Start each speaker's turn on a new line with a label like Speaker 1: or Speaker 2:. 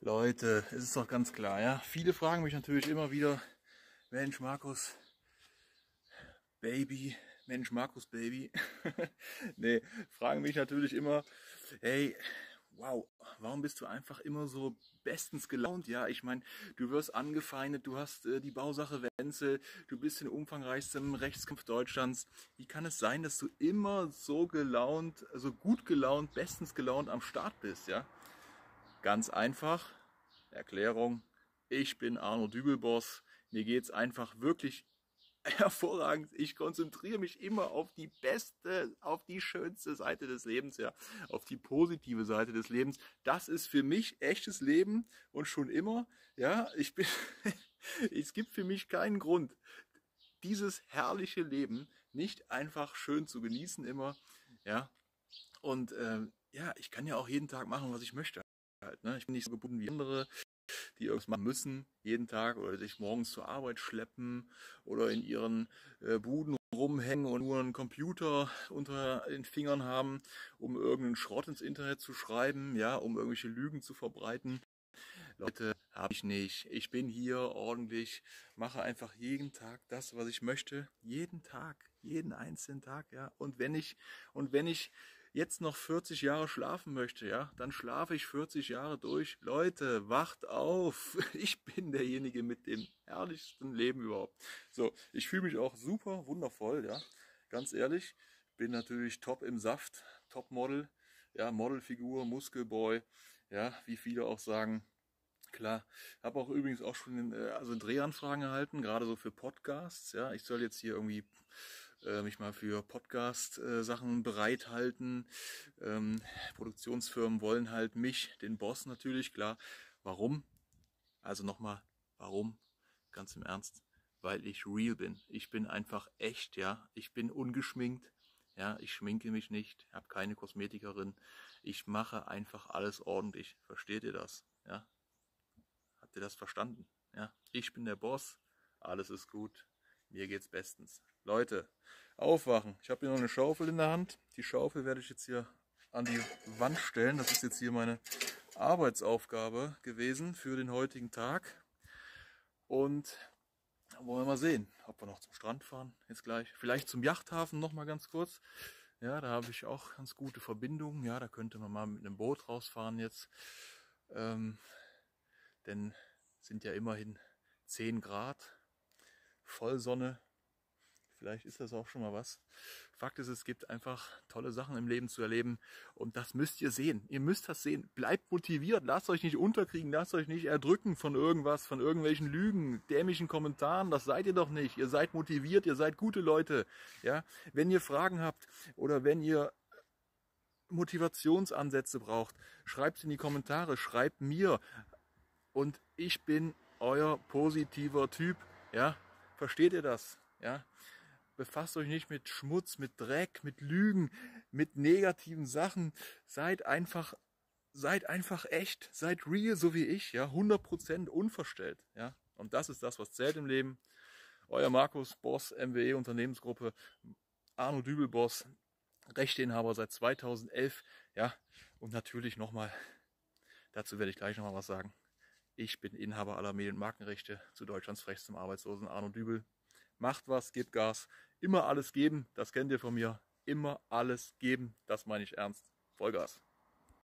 Speaker 1: Leute, es ist doch ganz klar, ja. Viele fragen mich natürlich immer wieder, Mensch, Markus, Baby, Mensch, Markus, Baby. nee, fragen mich natürlich immer, hey, wow, warum bist du einfach immer so bestens gelaunt? Ja, ich meine, du wirst angefeindet, du hast äh, die Bausache Wenzel, du bist in umfangreichstem Rechtskampf Deutschlands. Wie kann es sein, dass du immer so gelaunt, so gut gelaunt, bestens gelaunt am Start bist? Ja, Ganz einfach, Erklärung, ich bin Arno Dübelboss, mir geht es einfach wirklich hervorragend. Ich konzentriere mich immer auf die beste, auf die schönste Seite des Lebens, ja, auf die positive Seite des Lebens. Das ist für mich echtes Leben und schon immer, ja, ich bin, es gibt für mich keinen Grund, dieses herrliche Leben nicht einfach schön zu genießen immer, ja. Und äh, ja, ich kann ja auch jeden Tag machen, was ich möchte halt. Ne? Ich bin nicht so gebunden wie andere, die irgendwas machen müssen jeden Tag oder sich morgens zur Arbeit schleppen oder in ihren äh, Buden rumhängen und nur einen Computer unter den Fingern haben, um irgendeinen Schrott ins Internet zu schreiben, ja, um irgendwelche Lügen zu verbreiten. Leute, habe ich nicht. Ich bin hier ordentlich, mache einfach jeden Tag das, was ich möchte. Jeden Tag, jeden einzelnen Tag, ja. Und wenn ich, und wenn ich jetzt noch 40 Jahre schlafen möchte, ja, dann schlafe ich 40 Jahre durch. Leute, wacht auf. Ich bin derjenige mit dem herrlichsten Leben überhaupt. So, ich fühle mich auch super wundervoll, ja. Ganz ehrlich, bin natürlich top im Saft, top Model, ja, Modelfigur, Muskelboy, ja, wie viele auch sagen. Klar, habe auch übrigens auch schon äh, also Drehanfragen erhalten, gerade so für Podcasts. Ja, ich soll jetzt hier irgendwie äh, mich mal für Podcast-Sachen äh, bereithalten. Ähm, Produktionsfirmen wollen halt mich, den Boss natürlich, klar. Warum? Also nochmal, warum? Ganz im Ernst, weil ich real bin. Ich bin einfach echt, ja. Ich bin ungeschminkt. Ja, ich schminke mich nicht, habe keine Kosmetikerin. Ich mache einfach alles ordentlich. Versteht ihr das? Ja, Habt ihr das verstanden? Ja, ich bin der Boss, alles ist gut, mir geht's bestens. Leute, aufwachen. Ich habe hier noch eine Schaufel in der Hand. Die Schaufel werde ich jetzt hier an die Wand stellen. Das ist jetzt hier meine Arbeitsaufgabe gewesen für den heutigen Tag. Und wollen wir mal sehen, ob wir noch zum Strand fahren, jetzt gleich. Vielleicht zum Yachthafen noch mal ganz kurz. Ja, da habe ich auch ganz gute Verbindungen. Ja, da könnte man mal mit einem Boot rausfahren jetzt. Ähm, denn sind ja immerhin 10 Grad, Vollsonne. Vielleicht ist das auch schon mal was. Fakt ist, es gibt einfach tolle Sachen im Leben zu erleben und das müsst ihr sehen. Ihr müsst das sehen. Bleibt motiviert, lasst euch nicht unterkriegen, lasst euch nicht erdrücken von irgendwas, von irgendwelchen Lügen, dämlichen Kommentaren. Das seid ihr doch nicht. Ihr seid motiviert, ihr seid gute Leute. Ja, wenn ihr Fragen habt oder wenn ihr Motivationsansätze braucht, schreibt in die Kommentare, schreibt mir und ich bin euer positiver Typ. Ja, versteht ihr das? Ja, befasst euch nicht mit Schmutz, mit Dreck, mit Lügen, mit negativen Sachen. Seid einfach, seid einfach echt, seid real, so wie ich, ja, 100% unverstellt, ja. Und das ist das, was zählt im Leben. Euer Markus Boss, MWE Unternehmensgruppe, Arno Dübel Boss, Rechteinhaber seit 2011, ja. Und natürlich nochmal, dazu werde ich gleich nochmal was sagen. Ich bin Inhaber aller Medien- und Markenrechte zu Deutschlands frechstem Arbeitslosen Arno Dübel. Macht was, gebt Gas. Immer alles geben, das kennt ihr von mir. Immer alles geben, das meine ich ernst. Vollgas.